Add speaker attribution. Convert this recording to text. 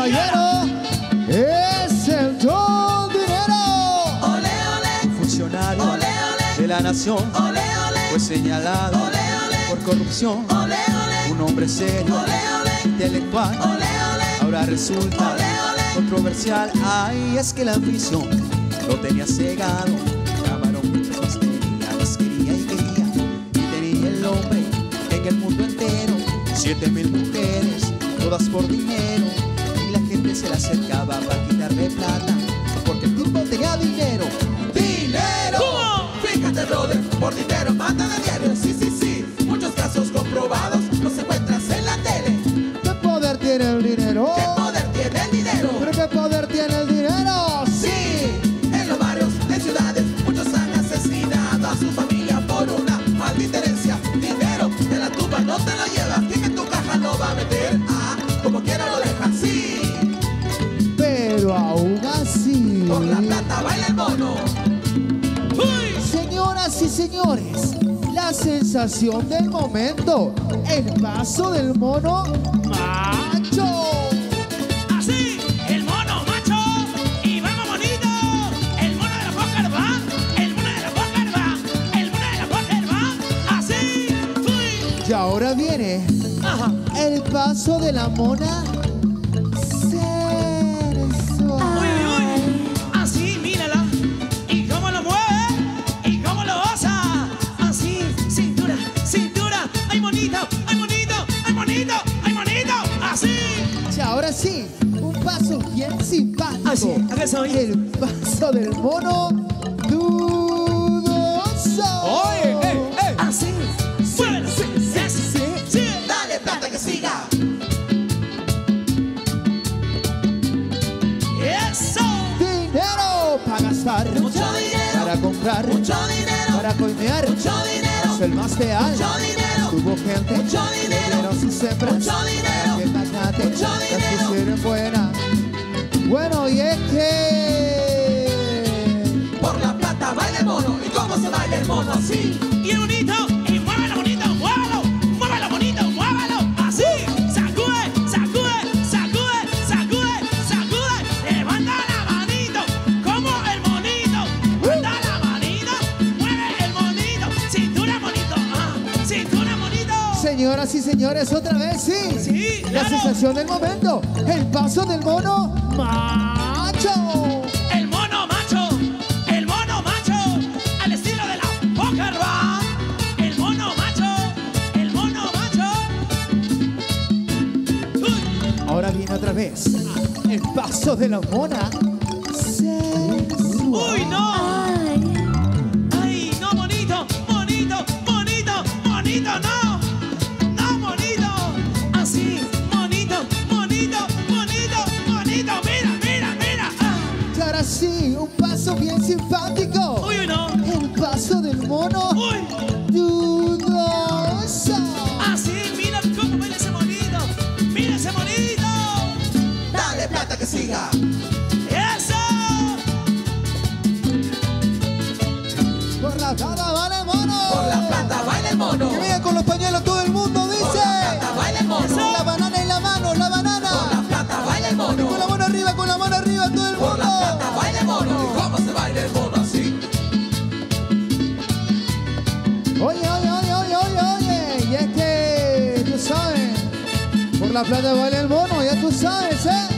Speaker 1: caballero es el don dinero.
Speaker 2: Ole, ole,
Speaker 3: funcionario
Speaker 2: ole, ole,
Speaker 3: de la nación
Speaker 2: ole, ole,
Speaker 3: fue señalado
Speaker 2: ole, ole,
Speaker 3: por corrupción.
Speaker 2: ole, ole,
Speaker 3: Un hombre serio,
Speaker 2: ole, ole,
Speaker 3: intelectual,
Speaker 2: ole, ole,
Speaker 3: ahora resulta
Speaker 2: ole, ole.
Speaker 3: controversial. Ay, es que la ambición lo tenía cegado. Camarón muchas más tenía, las quería y quería. Y tenía el hombre en el mundo entero. Siete mil mujeres, todas por dinero. Se le acercaba para quitarle plata. Porque el tipo tenía dinero.
Speaker 1: Señoras y señores, la sensación del momento, el paso del mono macho.
Speaker 4: Así, el mono macho y vamos bonito. El mono de la póker va, el mono de la póker va, el mono de la póker va. Así, uy,
Speaker 1: Y ahora viene
Speaker 4: ajá.
Speaker 1: el paso de la mona
Speaker 4: Ay, bonito, ay, bonito, ay, bonito, ay, bonito. Así.
Speaker 1: Y ahora sí, un paso bien simpático.
Speaker 4: Así, acá soy.
Speaker 1: El paso del mono dudoso.
Speaker 4: Así. Muévelo. Sí, sí, sí.
Speaker 2: Dale plata que siga.
Speaker 4: Eso.
Speaker 1: Dinero para gastar,
Speaker 2: Mucho dinero,
Speaker 1: para comprar,
Speaker 2: mucho dinero,
Speaker 1: para coimear.
Speaker 2: mucho dinero,
Speaker 1: Es el más leal.
Speaker 2: mucho dinero.
Speaker 1: Tuvo gente,
Speaker 2: Mucho dinero,
Speaker 1: generosos siempre.
Speaker 2: mucho dinero,
Speaker 1: Que magnate,
Speaker 2: mucho dinero.
Speaker 1: pusieron buena. Bueno, y es que.
Speaker 2: Por la plata baila el mono. ¿Y cómo se baila el mono así?
Speaker 1: Señoras y señores, otra vez, sí.
Speaker 4: Sí,
Speaker 1: La sensación del momento. El paso del mono macho.
Speaker 4: El mono macho, el mono macho, al estilo de la poker va. El mono macho, el mono macho. Uy.
Speaker 1: Ahora viene otra vez. El paso de la mona sensual.
Speaker 4: ¡Uy, no!
Speaker 1: Paso del mono
Speaker 4: ¡Uy!
Speaker 1: dudoso.
Speaker 4: Así, mira cómo baila ese bonito. ¡Mira ese bonito!
Speaker 2: Dale plata que siga.
Speaker 4: ¡Eso!
Speaker 1: Por la plata vale el mono.
Speaker 2: Por la plata baila el mono.
Speaker 1: Que venga con los Oye, oye, oye, oye, oye, oye. Y que, tú sabes, por la plata vale el mono, ya tú sabes, ¿eh?